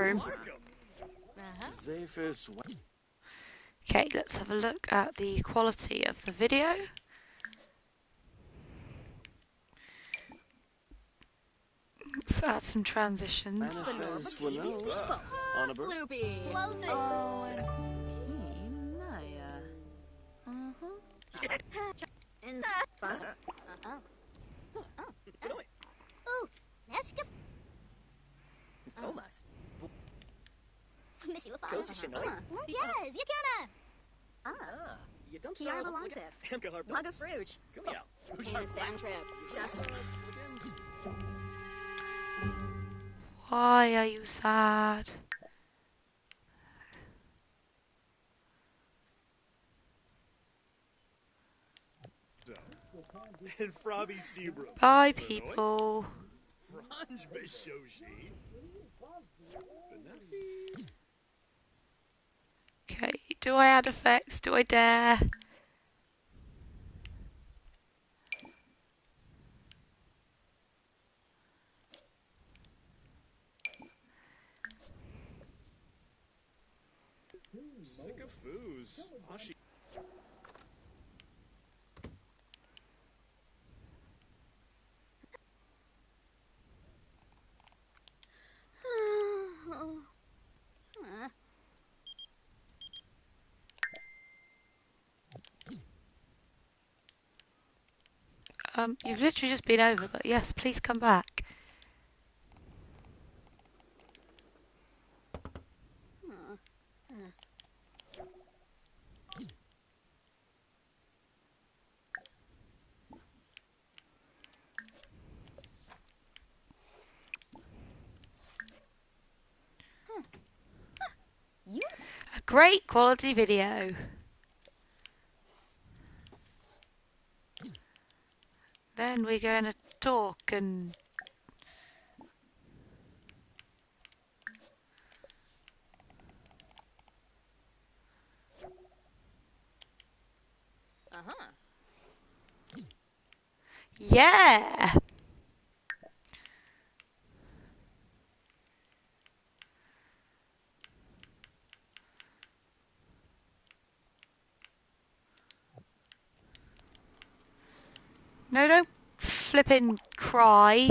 bedroom. Zephys. Okay, let's have a look at the quality of the video. Let's add some transitions. Manifest Winnow. Honour. Loopy. Oh, and Naya. and fuzz. Oh. Oh. Oops. Neska. Thomas. Smishy Goes to Shinoy. Yes, you can. Ah, you don't Kiara sound Belongsiv. Amka Harp. Fruge. Come here. Canis Band Trip. Shasta. Why are you sad? And Frobby Seabrook. Bye, people. Franj Bishoshi. Benefi. Do I add effects? Do I dare? Oh. Um, you've literally just been over, but yes, please come back. A great quality video. Then we're going to talk and Uh huh. yeah. No, don't flippin' cry.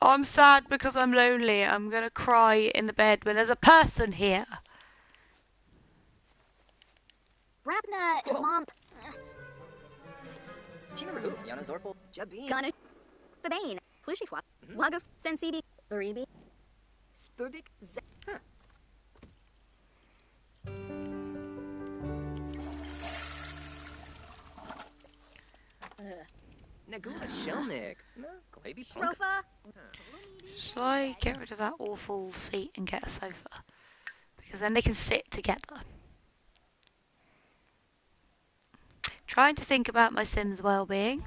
I'm sad because I'm lonely. I'm gonna cry in the bed when there's a person here. Rapna and Mom. Chinaru. Yana Zorpal. Jabin. Gana. Babane. Flushifwa. Mm-hmm. Wagaf. Sensibi. Baribi. Spurbik. Z. Huh. Nagula Shelnik. No, Shrofa. Shall I get rid of that awful seat and get a sofa? Because then they can sit together. Trying to think about my Sims' well-being.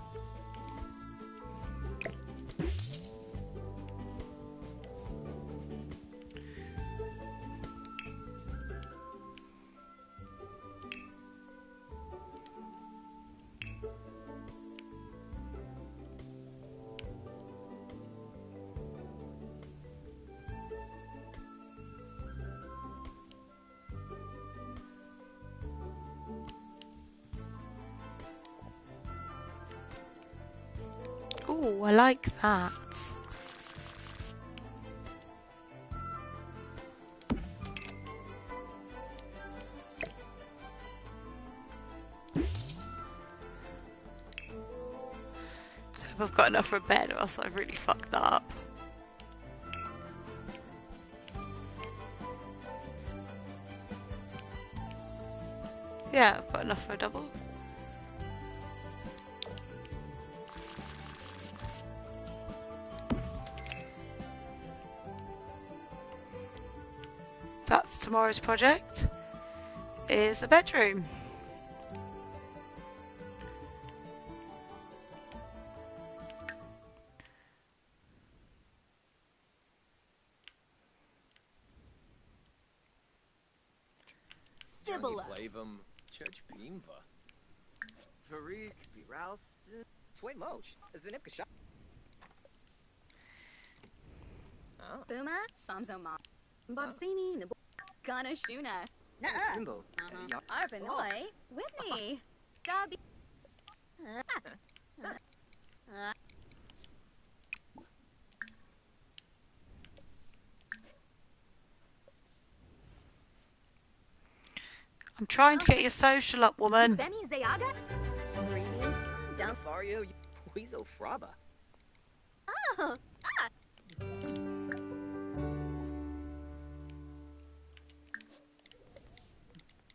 Like that. I've got enough for a bed or else I've really fucked that up. Yeah, I've got enough for a double. Tomorrow's project. Is a bedroom. Fibula. Blavum. Church Beamva. Farik. Ralph. Tway Moch. Vinipka Buma. Samzo Mom. Bobsini, Nabo, Gana Nuh-uh. Bimbo. Uh-huh. Yon- Whitney, Dobby. I'm trying to get your social up, woman. Benny Zayaga, Breeding, Dump. Fario, Weasel Fraba. Oh,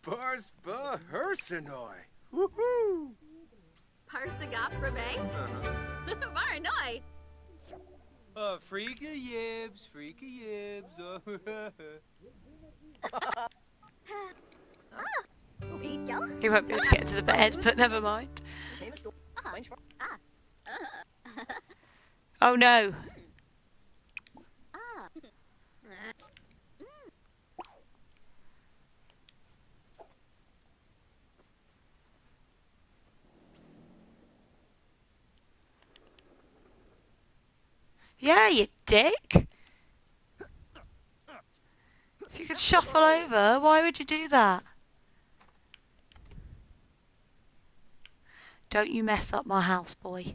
Barspa Hersenoi. Woohoo! Parsagap Rabe, Uh-huh. Varanoy, Uh, freaky yibs, freaky yibs. Beagle, He won't be able to get into the bed, but never mind. Came a store. Range for- Oh no. Ah, Yeah, you dick. If you could shuffle over, why would you do that? Don't you mess up my house, boy.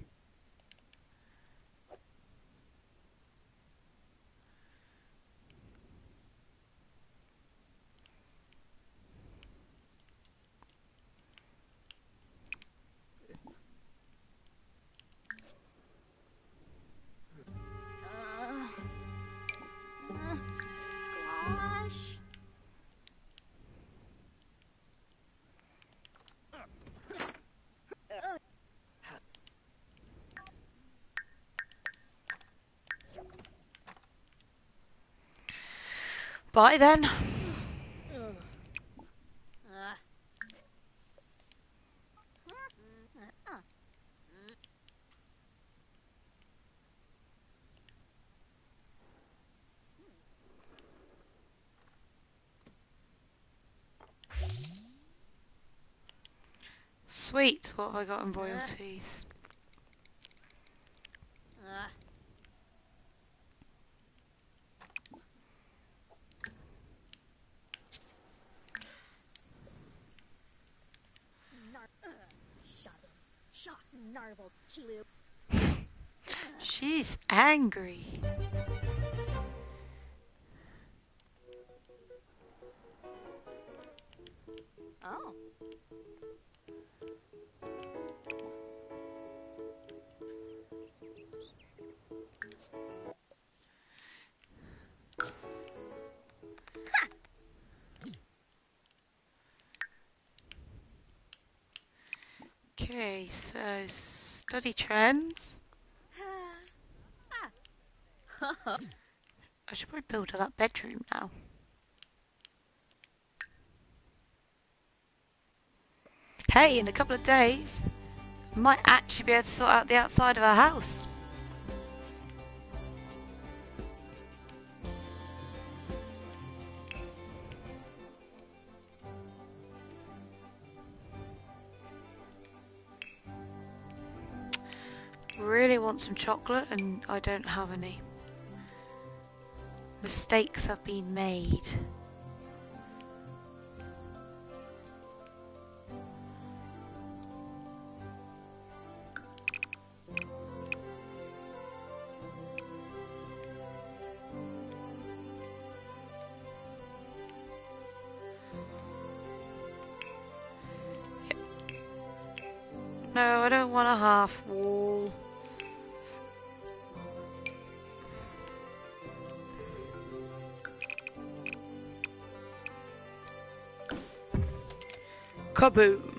Bye then. Sweet, what have I got in royalties? She's angry. Oh. Okay, so study trends. I should probably build that bedroom now. Hey, in a couple of days, I might actually be able to sort out the outside of our house. Want some chocolate and I don't have any. Mistakes have been made. Kaboom!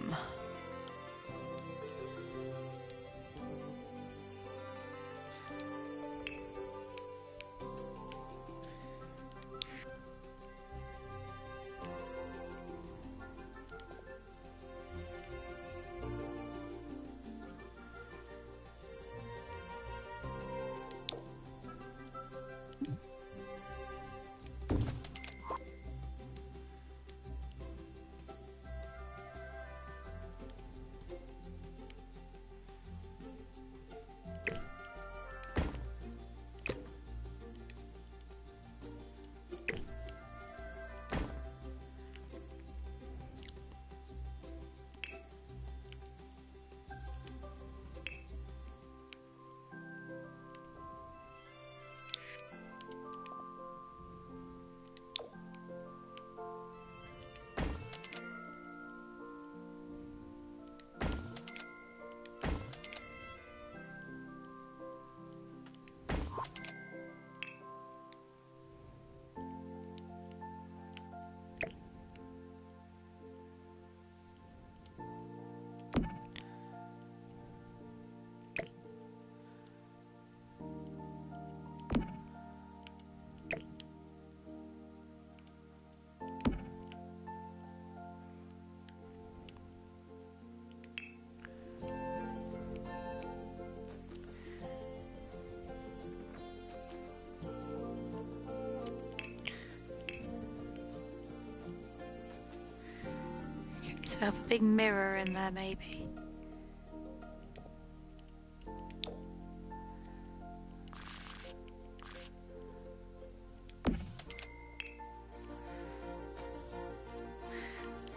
So have a big mirror in there, maybe.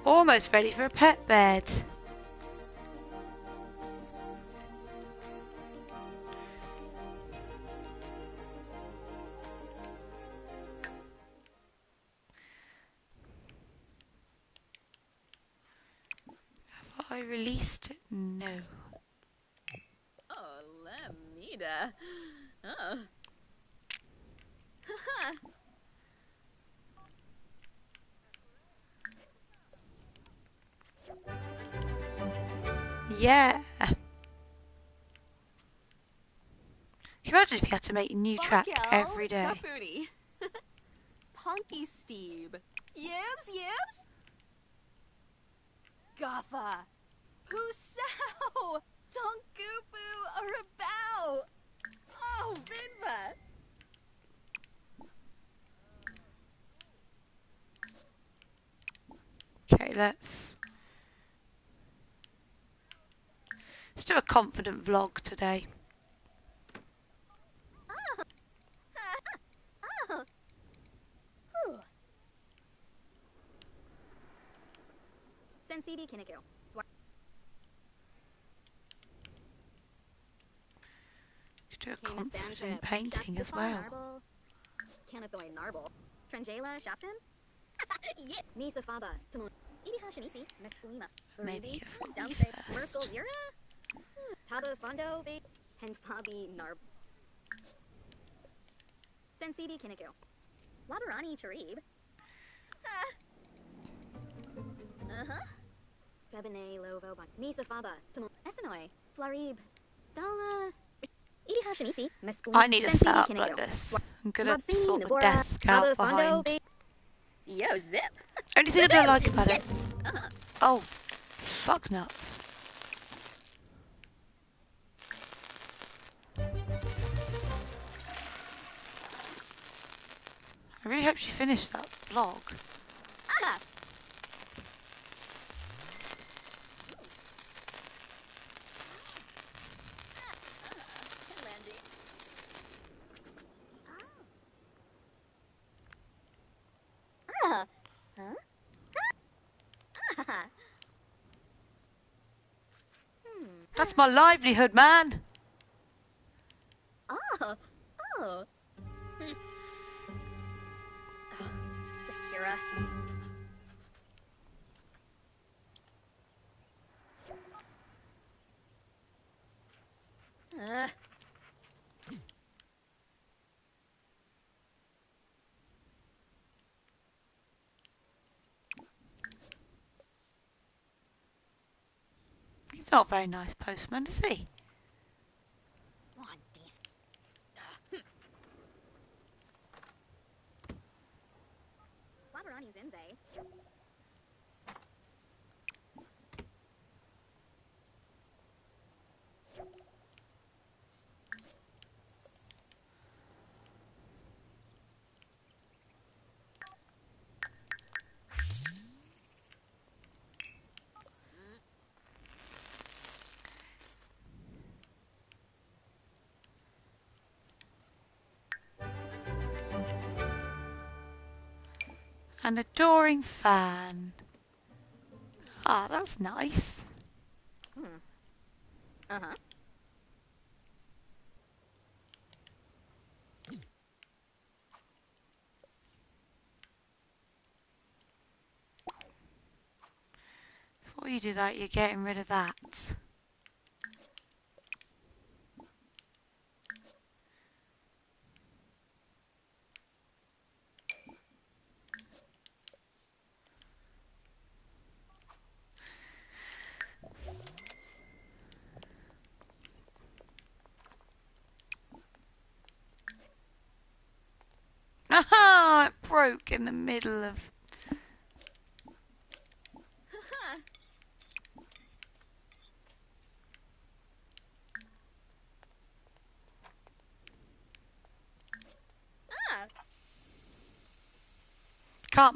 Almost ready for a pet bed. To make a new track every day? Ponky Steve. Yibs, yibs. Gotha. Husau. Tonkupu Arabao. Oh, Vinva. Okay, let's let's do a confident vlog today. Oh. Whew. Sensibi Kinniku. Could do a confident painting as well. Narble. Canathoy Narble. Trangela Shapsim. yeah. Nisa Faba. Timon. Idiha Shanisi. Meskulima. Maybe Uribi. go for me Downside. first. Merkle Zira. Taba Fondo. Base. And Fabi Narb. Sensibi Kinniku. Wabarani Charib. Uh huh. Febine Lovo Bon. Nisa Faba. Timon. Essenoi. Flarib. Dala. Idiha Shanisi. I need a Sensibi setup Kinniku. like this. I'm gonna sort the desk out behind. Yo, zip. Only thing I don't like about it. Oh, fuck nuts. I really hope she finished that vlog. Ah. Landy. Ah. Huh? Ah. That's my livelihood, man. He's not a very nice postman, is he? An adoring fan. Ah, that's nice. Uh huh. Before you do that, you're getting rid of that.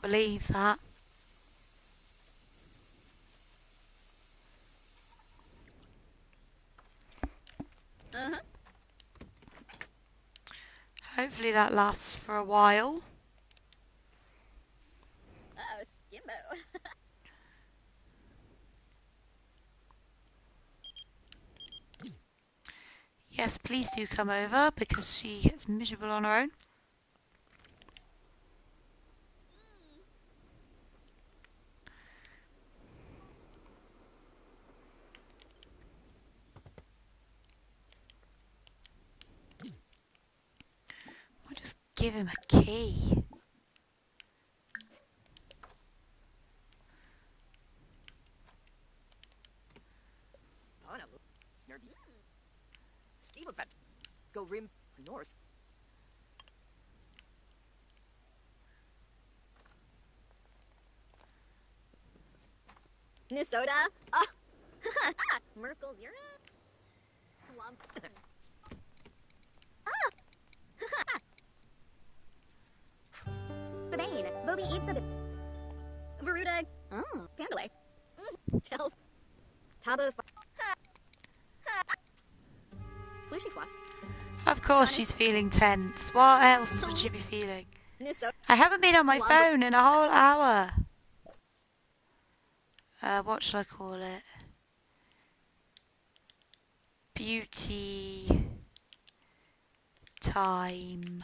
believe that. Mm-hmm. Hopefully that lasts for a while. Oh, skimbo. yes, please do come over because she gets miserable on her own. Give him a key. Pana, snurdy. Skiba vet. Go rim. Norse. Nisoda. Oh. Merkel Zira. Babane. Vobi eats a. Veruda. Oh. Pandalay. Mm. Tell. Tabu. Flushy floss. Of course she's feeling tense. What else would she be feeling? I haven't been on my phone in a whole hour. Uh, what should I call it? Beauty time.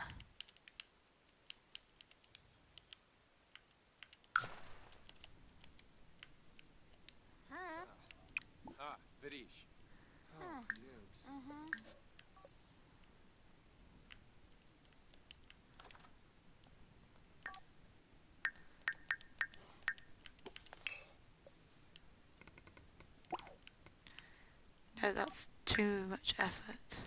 Huh? Oh, yibs. Uh-huh. No, that's too much effort.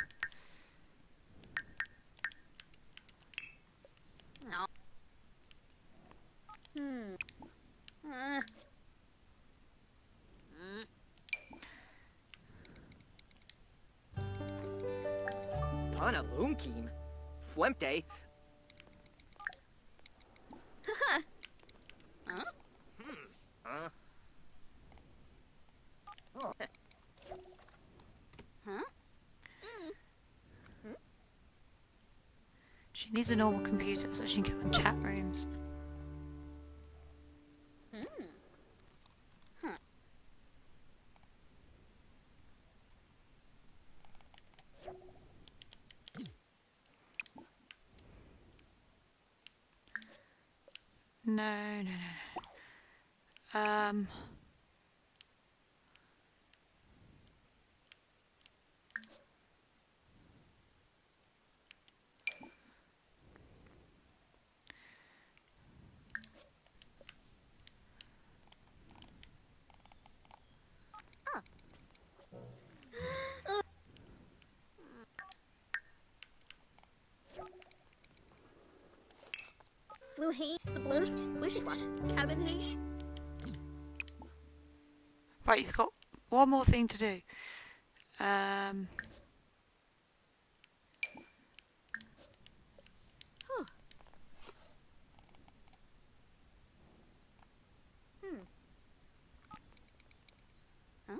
Huh? She needs a normal computer so she can go in chat rooms. Hmm. Huh. No, no, no, no. Um. Flu hay, sublur, flushy floss, cabin hay. Right, you've got one more thing to do. Um. Huh. Hmm. Huh?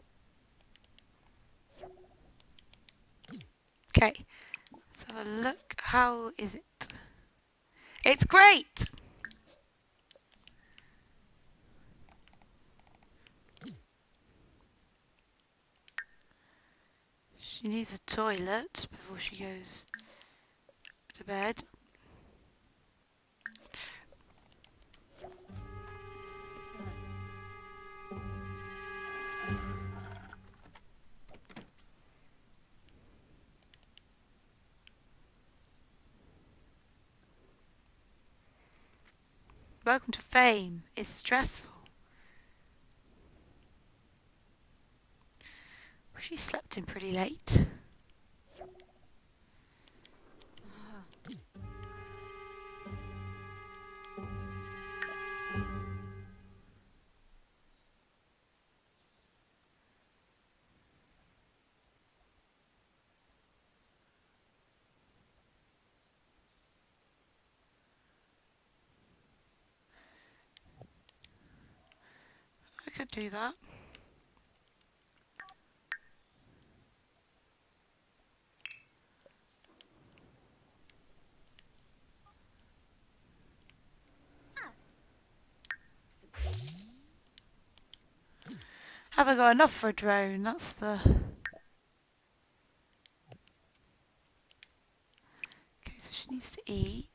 Okay. Let's have a look. How is it? It's great! She needs a toilet before she goes to bed. Welcome to fame. It's stressful. She slept in pretty late. I could do that. Haven't got enough for a drone, that's the... Okay, so she needs to eat.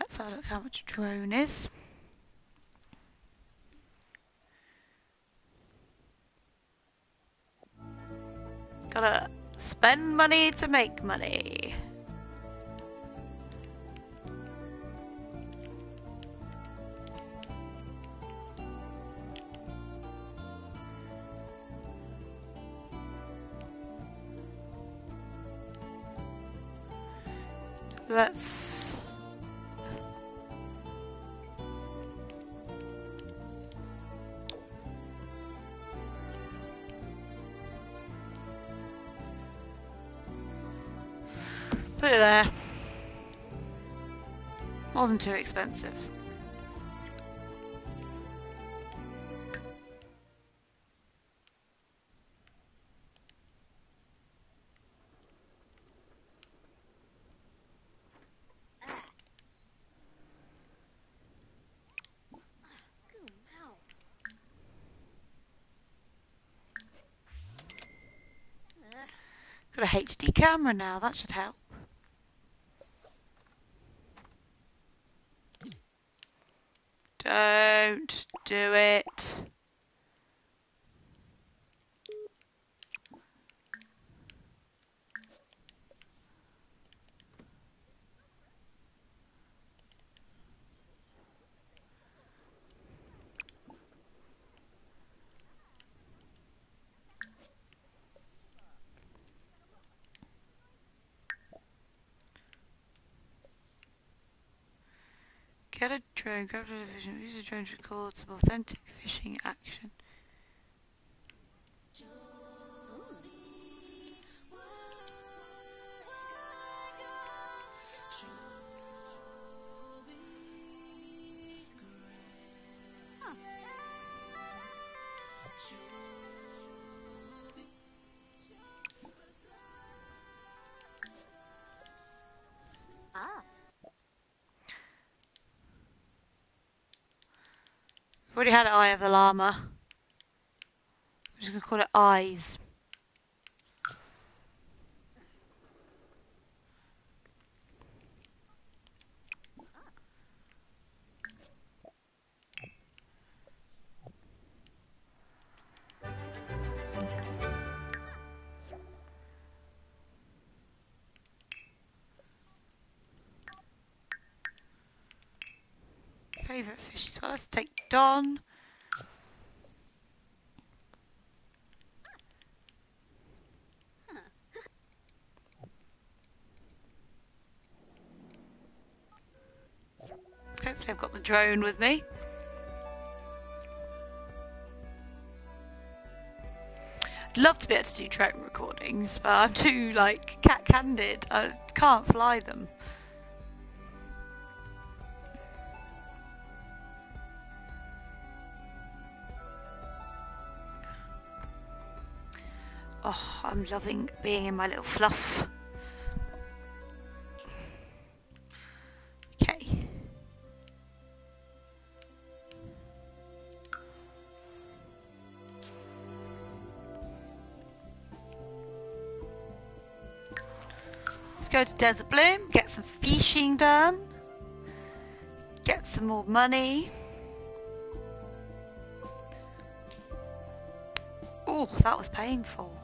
Let's have a look how much a drone is. Gotta spend money to make money. Let's there. Wasn't too expensive. Got a HD camera now, that should help. Don't do it. Get a drone, grab a vision, use a drone to record some authentic fishing action. Already had an Eye of the Llama. We're just gonna call it Eyes. Favorite fish as well. Let's take Don. Hopefully I've got the drone with me. I'd love to be able to do drone recordings, but I'm too like cat candid. I can't fly them. Oh, I'm loving being in my little fluff. Okay. Let's go to Desert Bloom, get some fishing done, get some more money. Oh, that was painful.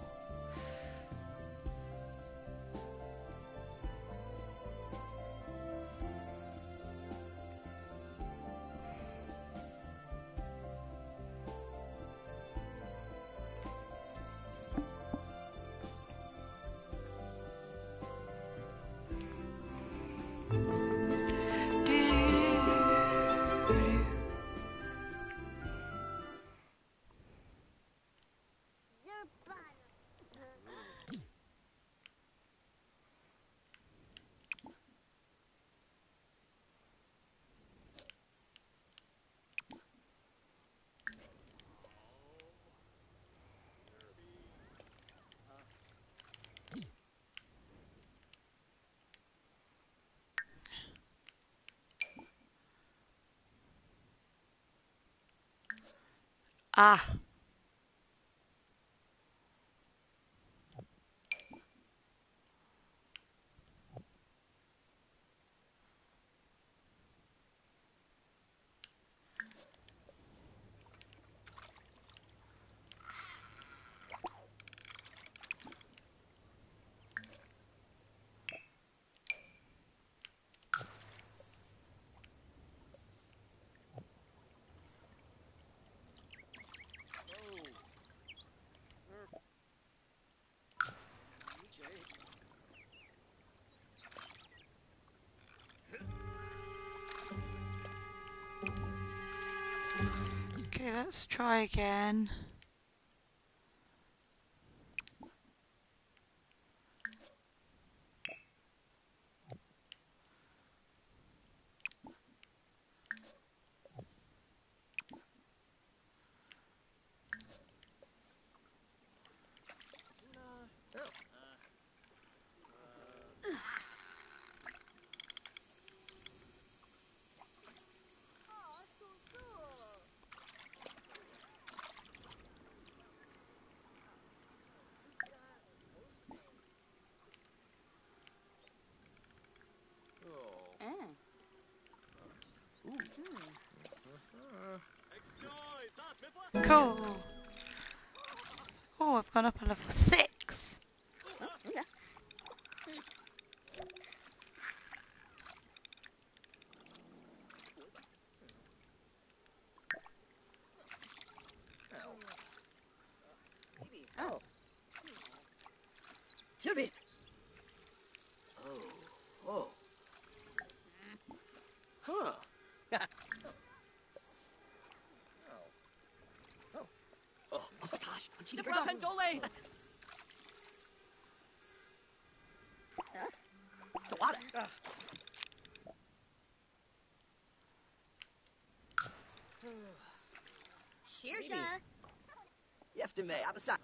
Ah. Okay, let's try again. Cool. Oh, I've gone up a level six. Oh. Jimmy. Oh. Oh. Huh. Oh. Oh my gosh. Pendole. The water. Sheersha. Efter mig, alla sagt.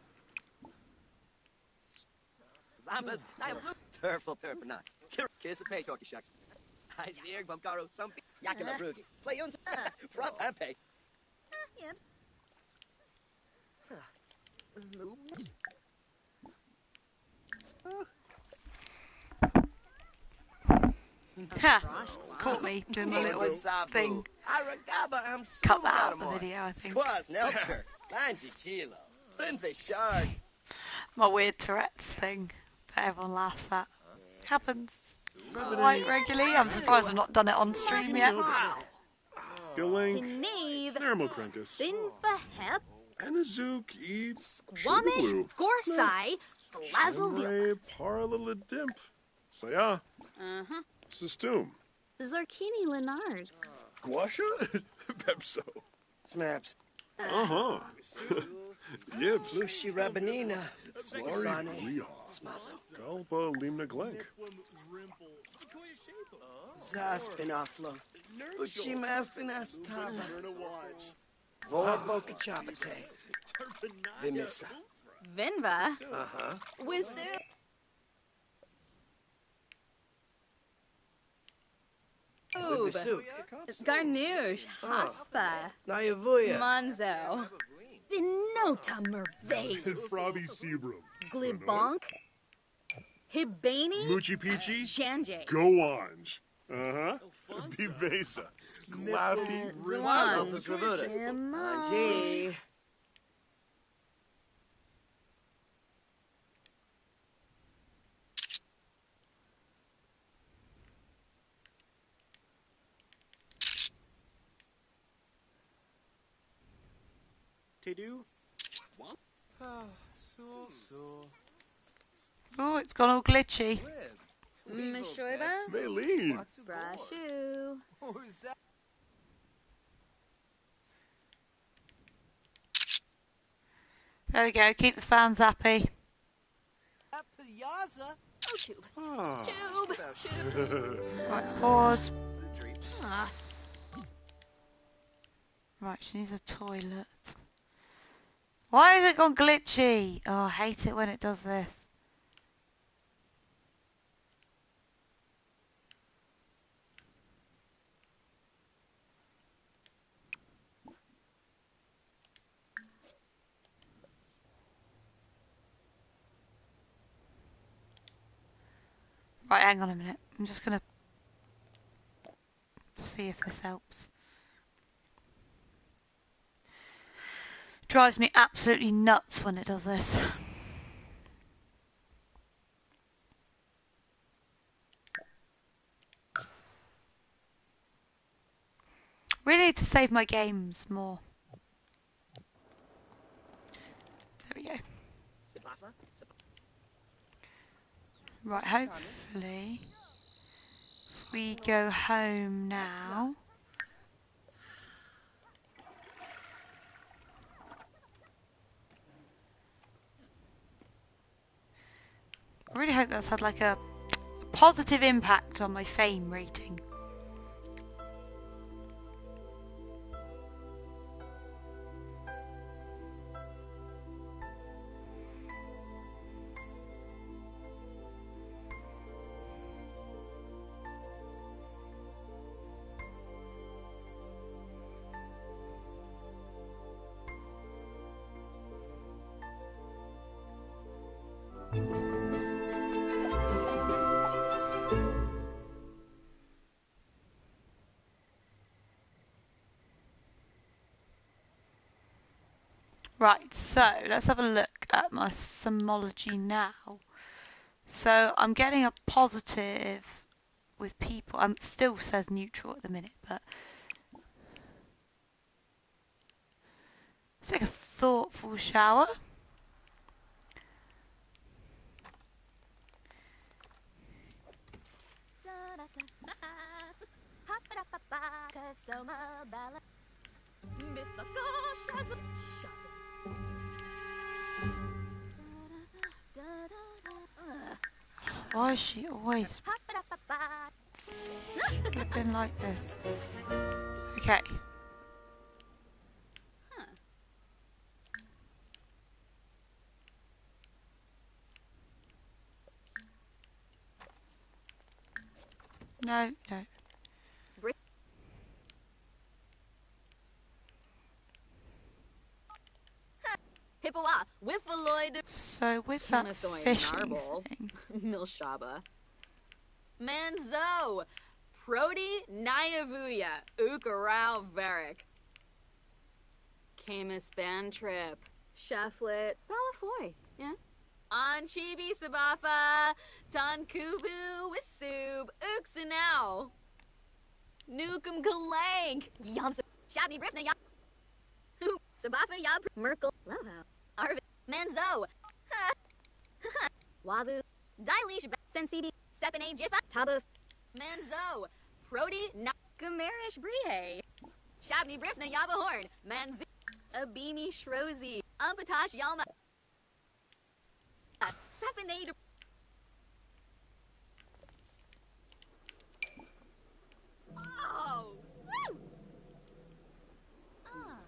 Zambas, nej, look. Turfel, turfel, Kiss a pay, talkie shucks. I see Bumkaro, some Yakila Brugi. Play uns. Prop Pepe. Yep. Ha! Caught me doing my little thing. Aragaba, I'm so Cut that out of the video, I think. Squaz, Nelcher, Langy Chilo, Lindsay Shark. My weird Tourette's thing that everyone laughs at. Happens quite regularly. I'm surprised I've not done it on stream yet. Galink, Knave. Nermocrentus, Binfahep. Anazook, Squamish. Gorsai. Flazzleville. Ray, Parlalidimp, Saya, Uh-huh. Sistum, Zarkini Leonard. Guasha, Pepso. Snaps. Uh-huh. Yibs, Lucy Rabanina. Flori, Sane. Riha, Smazo. Galba, Limna Glenk, Zaspinaflo. Uchima Finas Taba. Vor Boca Chabate. Vimissa. Vinva. Uh-huh. Wisu. Oob. Vimissuk. Garnouche. Haspa. Nayavuya. Monzo. Vinota Merveille. Frobby Sebrum, Glibonk. Hibani. Moochie Peachy, Janje. Goange, uh-huh, Bibesa, Glaffy, Zwan. Ravuda. Image. Angie. Tedu, Oh, it's gone all glitchy. Mishoiba. Maylene, Brashu. There we go. Keep the fans happy. Piazza. Oh, tube. ah, Tube. Tube. Right, pause. Right, she needs a toilet. Why has it gone glitchy? Oh, I hate it when it does this. Right, hang on a minute. I'm just gonna see if this helps. Drives me absolutely nuts when it does this. Really need to save my games more. There we go. Right, hopefully we go home now. I really hope that's had like a, a positive impact on my fame rating. Right, so let's have a look at my Simology now. So I'm getting a positive with people. I'm still says neutral at the minute, but let's a thoughtful shower. Why is she always flipping like this? Okay. No, no. So with that fishing thing, Milshaba. Manzo, Prodi Nyavuya, Ukarau Varric. Camus Band Trip, Shaflet, Balafoy, yeah? Anchibi Sabatha, Tankubu Wisub, Uxanow. Nukum Kalank, Yams, Shabby Brifna Yam. Who, Sabatha Yab, Merkel, Lovo, Arvid, Manzo, Wavu, Dileesh, Sensibi, Sepine Jiffa, Tabu, Manzo, Prodi, Nakamarish Brihe, Shabni Brifna Yabahorn, Manzi, Abimi Shrozi, Umpatash Yalma, Sepine Oh! Woo! Ah.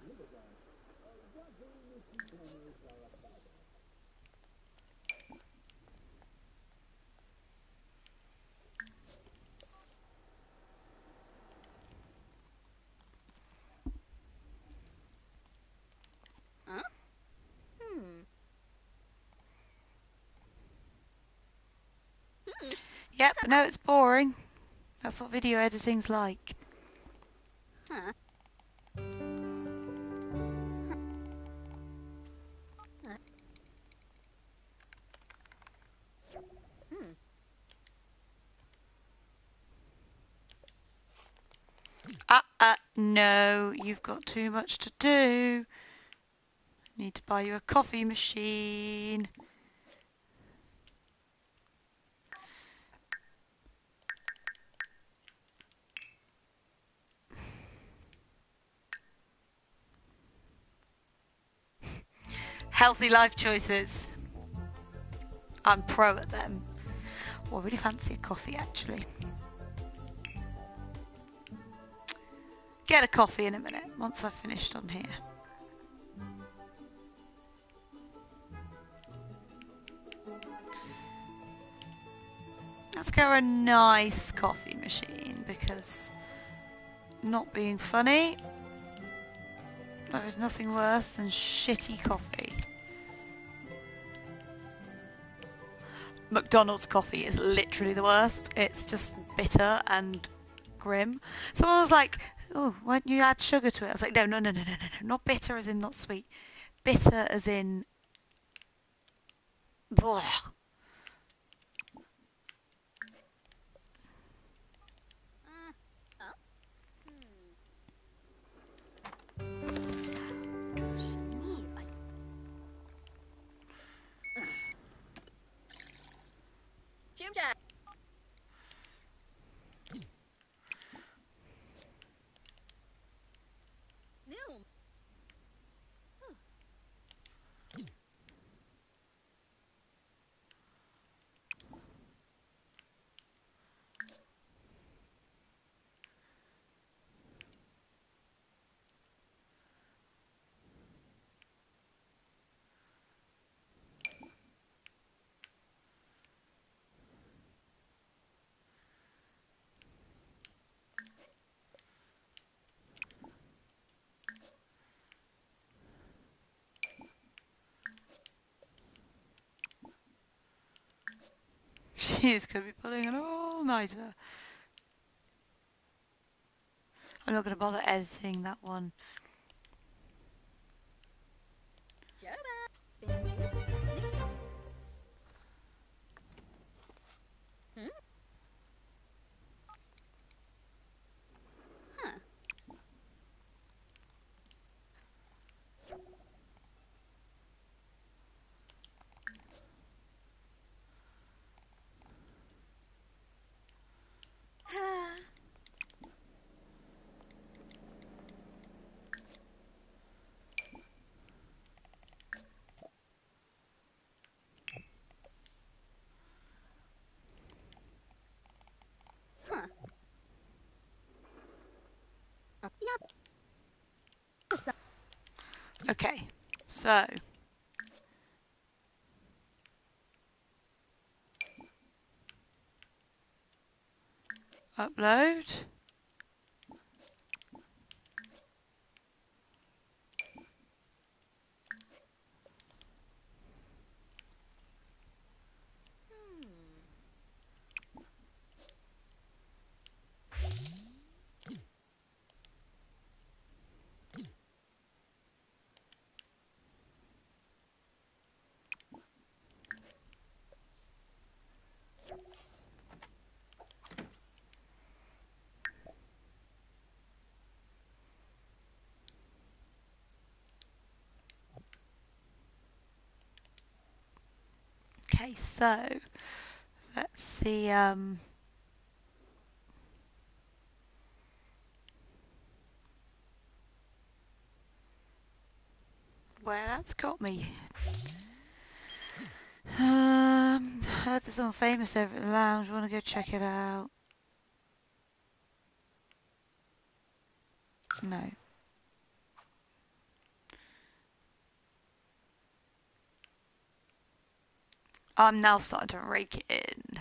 Huh? Hmm. Yep, no, it's boring. That's what video editing's like. Huh. Uh, uh, no, you've got too much to do. Need to buy you a coffee machine. Healthy life choices. I'm pro at them. Oh, I really fancy a coffee actually. Get a coffee in a minute once I've finished on here. Let's go a nice coffee machine because not being funny, there is nothing worse than shitty coffee. McDonald's coffee is literally the worst. It's just bitter and grim. Someone was like, "Oh, why don't you add sugar to it?" I was like, "No, no, no, no, no, no, no. Not bitter as in not sweet. Bitter as in." Blah. She's going to be pulling an all-nighter. I'm not going to bother editing that one. Hmm? Huh. Huh. Uh, yep. So, Okay, so upload. Okay, so let's see. Um, where that's got me. Um, heard there's someone famous over at the lounge. Want to go check it out? No. I'm now starting to rake it in.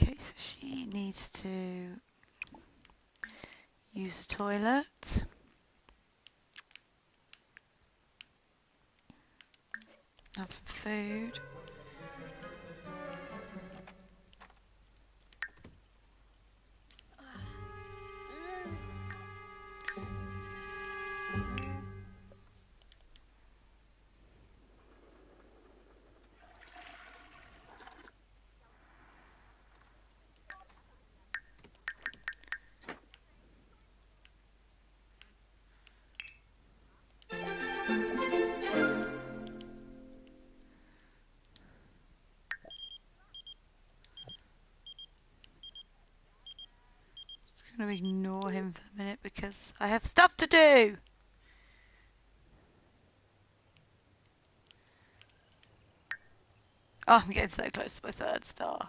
Okay, so she needs to use the toilet. Have some food. Just gonna ignore him for a minute because I have stuff to do. Oh, I'm getting so close to my third star.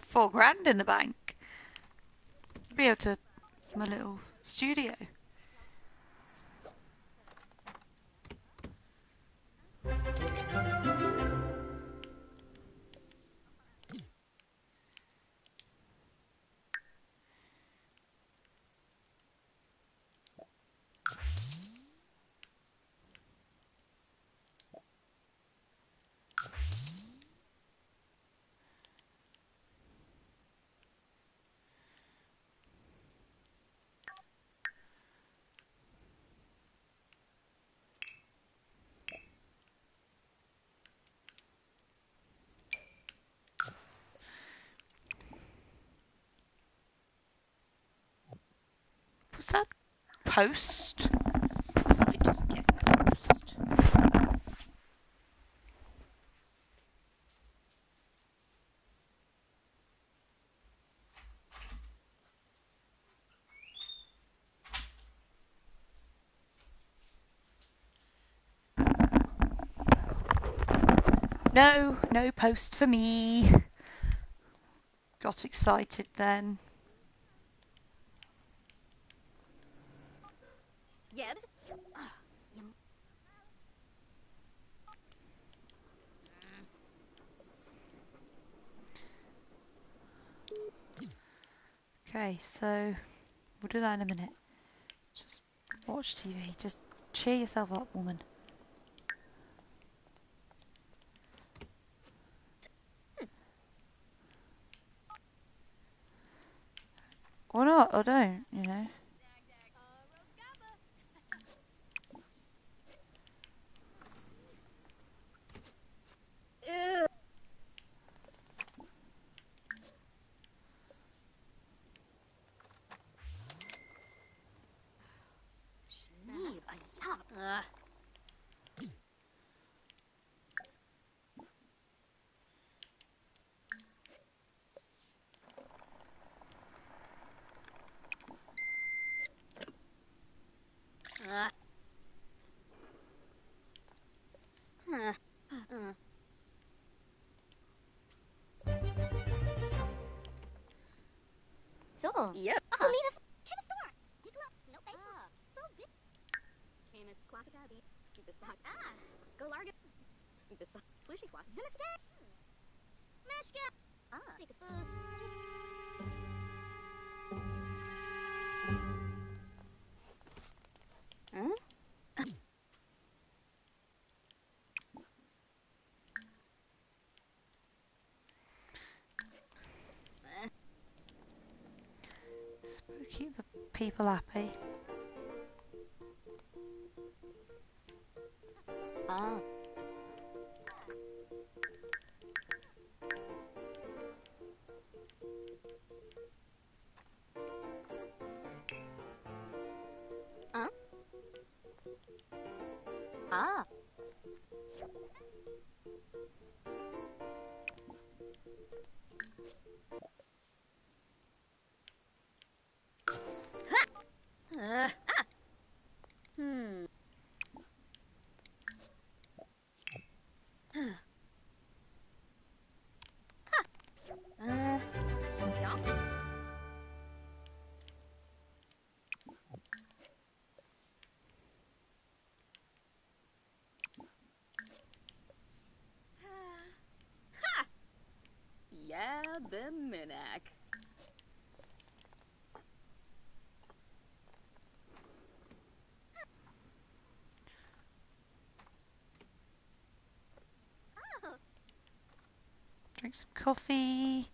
Four grand in the bank. Be able to my little studio. That post? Get post. No, no post for me. Got excited then. Yebs. Okay, so we'll do that in a minute. Just watch TV. Just cheer yourself up, woman. Or not, or don't, you know. Ew. Yep. Uh, Leave us. The store. Jiggle up. No thank ah. Spell bit. Camus Quackatabi. Beside. Ah. Go larga. Floss. Meshka. Ah. Keep the people happy. The Minak. Drink some coffee.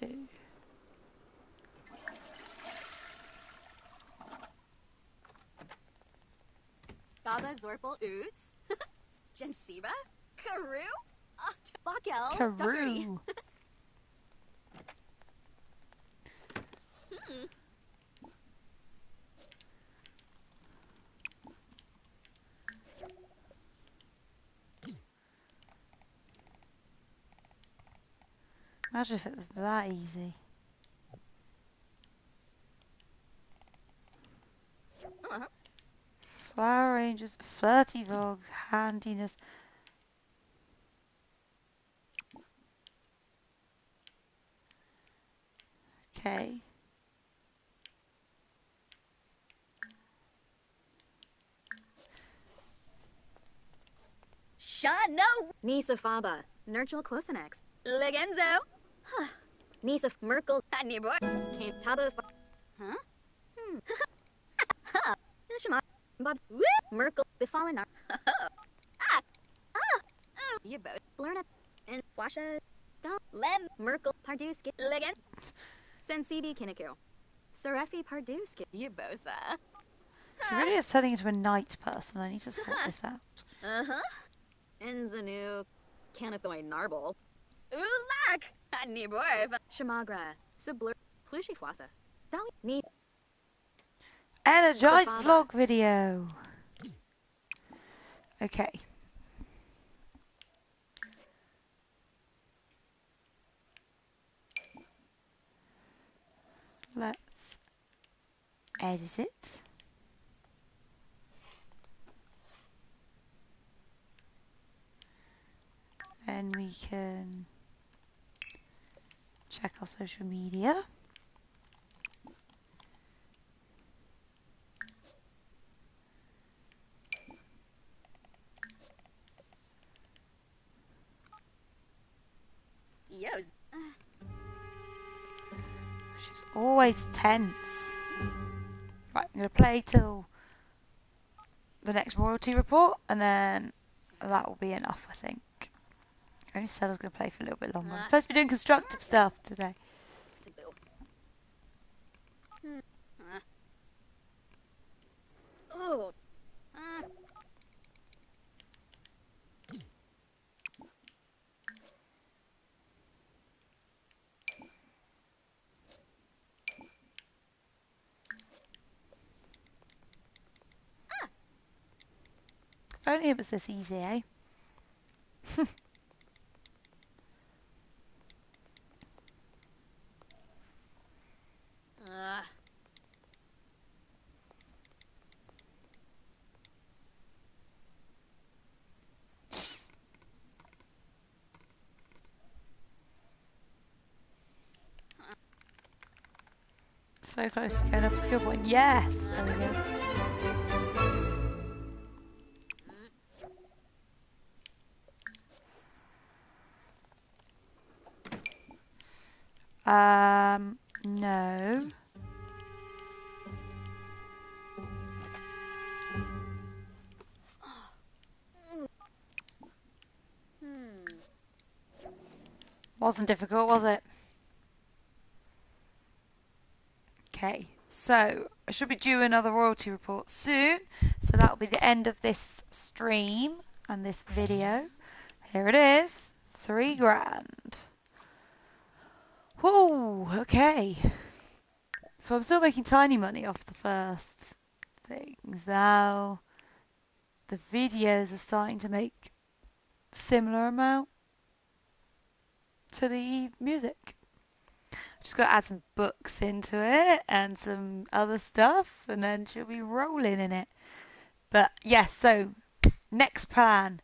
do? Baba Zorpal Oots. Jensiba. Karoo. Uh, Bakel. Karoo. Hmm. Imagine if it was that easy. Flower arrangers, flirty vogue, handiness. Okay. Shano! Nisa Faba, Nurchel Quosinex, Legenzo. Nisa Merkel, Honey boy. Came Taba, Fa- Huh? Hmm. Shema, Bob. Merkel, Befallen Ar, Ah. Oh. You both. Lerna, And Flasha, Dom, Lem. Merkel, Parduski, Legend. Sensibi Kinaku, Serefi Parduski, You both. Uh She really is turning into a night person. I need to sort this out. Uh huh. Enzanu, Canathoi Narble, Ulak. Honey boy. Shamagra, Sublur, Plushifwasa, Dawi, Ni, Energized Safada. vlog video. Okay. Let's edit it. Then we can check our social media. Yos. She's always tense. Right, I'm going to play till the next royalty report, and then that will be enough, I think. I only said I was going to play for a little bit longer. I'm supposed to be doing constructive stuff today. Hmm. Oh. If only it was this easy, eh? Uh. So close to getting up skill point. Yes! There we go. Wasn't difficult, was it? Okay, so I should be due another royalty report soon. So that'll be the end of this stream and this video. Here it is, three grand. Whoa, okay. So I'm still making tiny money off the first things. Now the videos are starting to make similar amount to the music. Just got to add some books into it and some other stuff, and then she'll be rolling in it. But yes, so next plan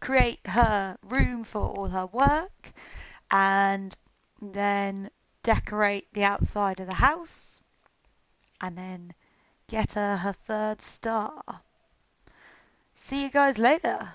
create her room for all her work and then decorate the outside of the house and then get her her third star. See you guys later.